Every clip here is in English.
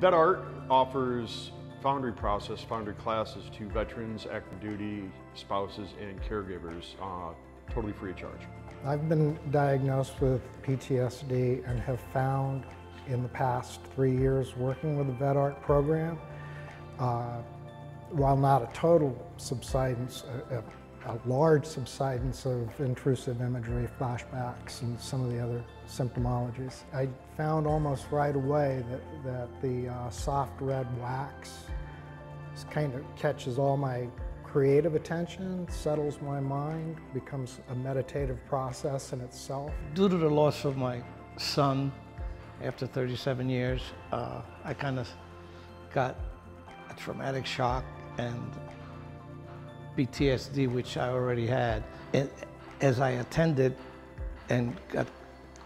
Vet Art offers foundry process, foundry classes to veterans, active duty, spouses, and caregivers, uh, totally free of charge. I've been diagnosed with PTSD and have found in the past three years working with the VetArt program, uh, while not a total subsidence, a, a a large subsidence of intrusive imagery, flashbacks, and some of the other symptomologies. I found almost right away that, that the uh, soft red wax kind of catches all my creative attention, settles my mind, becomes a meditative process in itself. Due to the loss of my son after 37 years, uh, I kind of got a traumatic shock and PTSD, which I already had. And as I attended and got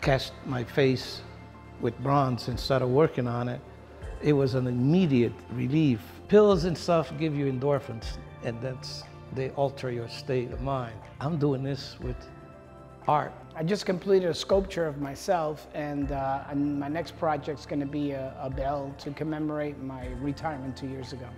cast my face with bronze and started working on it, it was an immediate relief. Pills and stuff give you endorphins, and that's they alter your state of mind. I'm doing this with art. I just completed a sculpture of myself, and, uh, and my next project's going to be a, a bell to commemorate my retirement two years ago.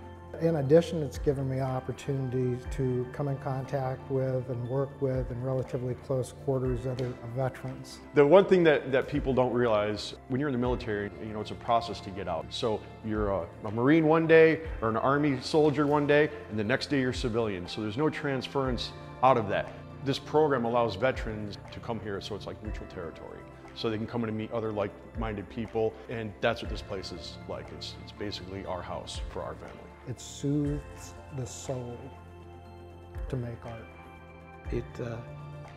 In addition, it's given me opportunities to come in contact with and work with in relatively close quarters other veterans. The one thing that, that people don't realize, when you're in the military, you know, it's a process to get out. So you're a, a Marine one day or an Army soldier one day, and the next day you're civilian. So there's no transference out of that. This program allows veterans to come here so it's like neutral territory so they can come in and meet other like-minded people and that's what this place is like it's, it's basically our house for our family it soothes the soul to make art. It uh,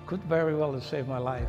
could very well have saved my life.